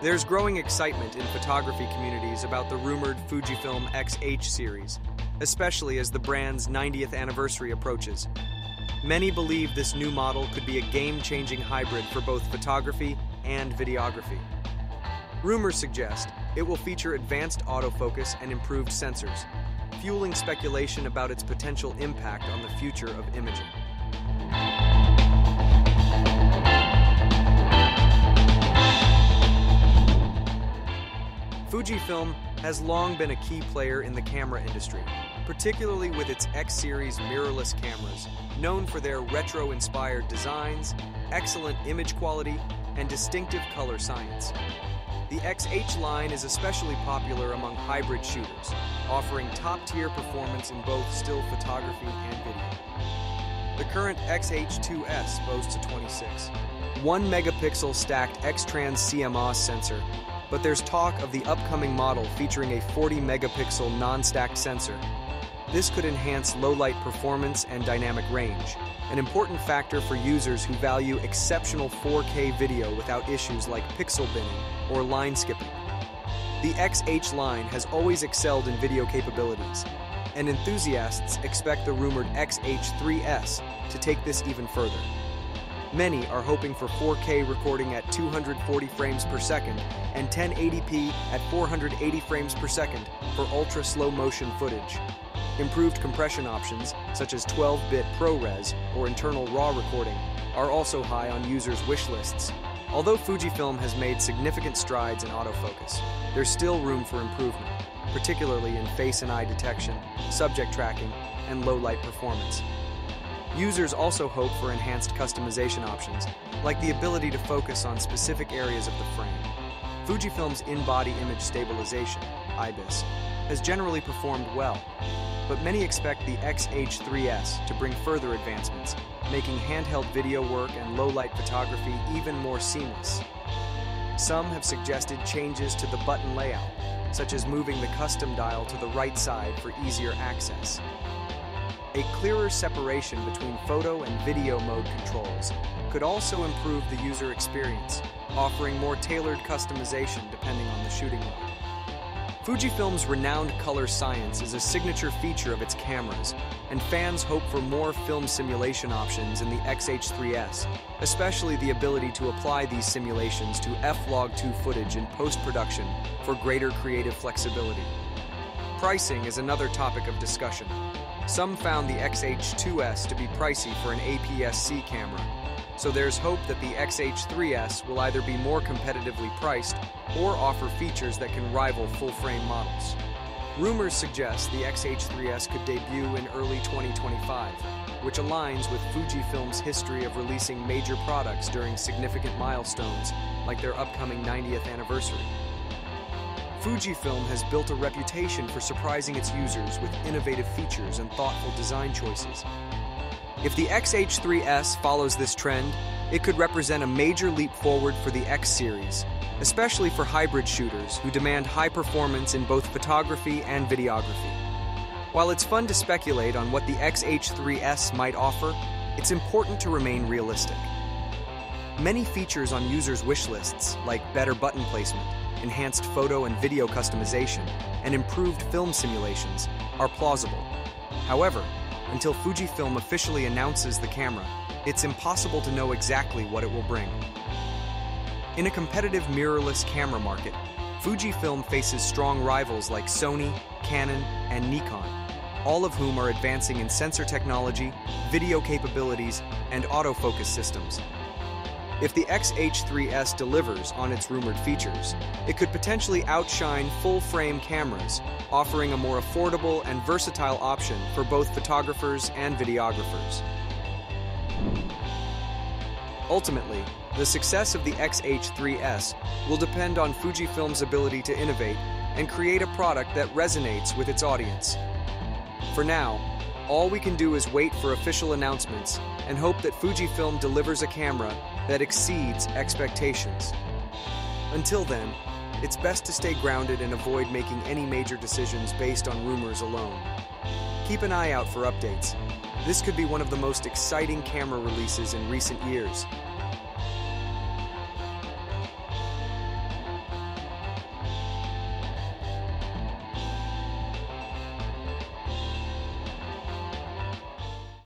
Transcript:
There's growing excitement in photography communities about the rumored Fujifilm X-H series, especially as the brand's 90th anniversary approaches. Many believe this new model could be a game-changing hybrid for both photography and videography. Rumors suggest it will feature advanced autofocus and improved sensors, fueling speculation about its potential impact on the future of imaging. Fujifilm has long been a key player in the camera industry, particularly with its X-series mirrorless cameras, known for their retro-inspired designs, excellent image quality, and distinctive color science. The XH line is especially popular among hybrid shooters, offering top-tier performance in both still photography and video. The current XH2S boasts a 26, 1 megapixel stacked X-Trans CMOS sensor, but there's talk of the upcoming model featuring a 40 megapixel non-stacked sensor. This could enhance low-light performance and dynamic range, an important factor for users who value exceptional 4K video without issues like pixel binning or line skipping. The XH line has always excelled in video capabilities, and enthusiasts expect the rumored XH3S to take this even further. Many are hoping for 4K recording at 240 frames per second and 1080p at 480 frames per second for ultra slow motion footage. Improved compression options, such as 12-bit ProRes or internal RAW recording, are also high on users' wish lists. Although Fujifilm has made significant strides in autofocus, there's still room for improvement, particularly in face and eye detection, subject tracking, and low-light performance. Users also hope for enhanced customization options, like the ability to focus on specific areas of the frame. Fujifilm's in-body image stabilization, IBIS, has generally performed well, but many expect the XH3S to bring further advancements, making handheld video work and low-light photography even more seamless. Some have suggested changes to the button layout, such as moving the custom dial to the right side for easier access. A clearer separation between photo and video mode controls could also improve the user experience, offering more tailored customization depending on the shooting mode. Fujifilm's renowned color science is a signature feature of its cameras, and fans hope for more film simulation options in the XH3S, especially the ability to apply these simulations to F-Log2 footage in post-production for greater creative flexibility. Pricing is another topic of discussion. Some found the XH2S to be pricey for an APS-C camera, so there's hope that the XH3S will either be more competitively priced or offer features that can rival full-frame models. Rumors suggest the XH3S could debut in early 2025, which aligns with Fujifilm's history of releasing major products during significant milestones, like their upcoming 90th anniversary. Fujifilm has built a reputation for surprising its users with innovative features and thoughtful design choices, if the XH3S follows this trend, it could represent a major leap forward for the X series, especially for hybrid shooters who demand high performance in both photography and videography. While it's fun to speculate on what the XH3S might offer, it's important to remain realistic. Many features on users' wish lists, like better button placement, enhanced photo and video customization, and improved film simulations, are plausible. However, until Fujifilm officially announces the camera, it's impossible to know exactly what it will bring. In a competitive mirrorless camera market, Fujifilm faces strong rivals like Sony, Canon, and Nikon, all of whom are advancing in sensor technology, video capabilities, and autofocus systems. If the XH3S delivers on its rumored features, it could potentially outshine full-frame cameras, offering a more affordable and versatile option for both photographers and videographers. Ultimately, the success of the XH3S will depend on Fujifilm's ability to innovate and create a product that resonates with its audience. For now, all we can do is wait for official announcements and hope that Fujifilm delivers a camera that exceeds expectations. Until then, it's best to stay grounded and avoid making any major decisions based on rumors alone. Keep an eye out for updates. This could be one of the most exciting camera releases in recent years,